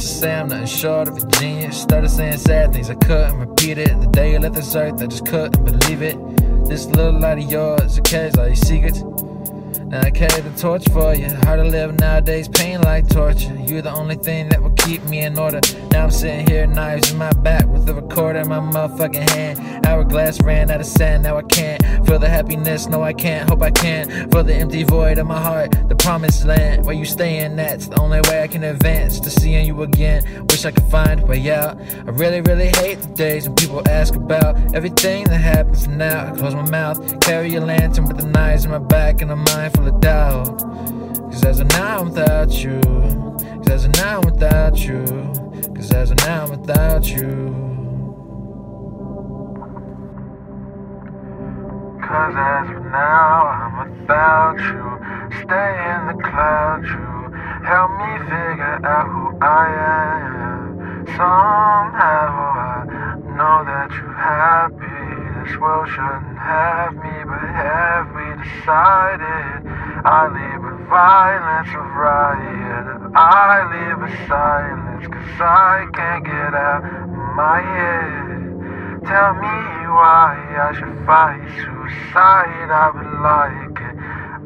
to say I'm nothing short of a genius. Started saying sad things, I couldn't repeat it. The day you left this earth, I just couldn't believe it. This little light of yours, it carries all your secrets. Now I carry the torch for you. Hard to live nowadays, pain like torture. You're the only thing that will keep me in order. Now I'm sitting here, knives in my back, with the recorder in my motherfucking hand. Hourglass ran out of sand, now I can't feel the happiness. No, I can't, hope I can. Feel the empty void of my heart, the promised land where you staying. That's the only way I can advance to seeing you again. Wish I could find a way out. I really, really hate the days when people ask about everything that happened from now. I close my mouth, carry a lantern with the knives in my back, and a mind full of doubt. Cause there's a now without you. Cause there's a now without you. Cause there's a now without you. Cause as of now, I'm without you. Stay in the clouds, you help me figure out who I am. Somehow I know that you're happy. This world shouldn't have me, but have we decided? I leave with violence of riot. I leave with silence, cause I can't get out of my head. Tell me why I should fight suicide. I would like it.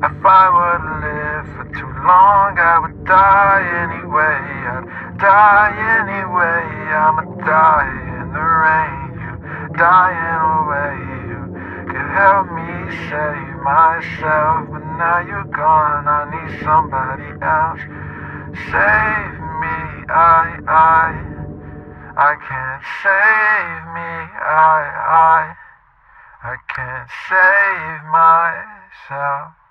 If I to live for too long, I would die anyway. I'd die anyway. I'ma die in the rain. You dying away. You could help me save myself, but now you're gone. I need somebody else. Save me. I, I. I can't save me, I, I, I can't save myself.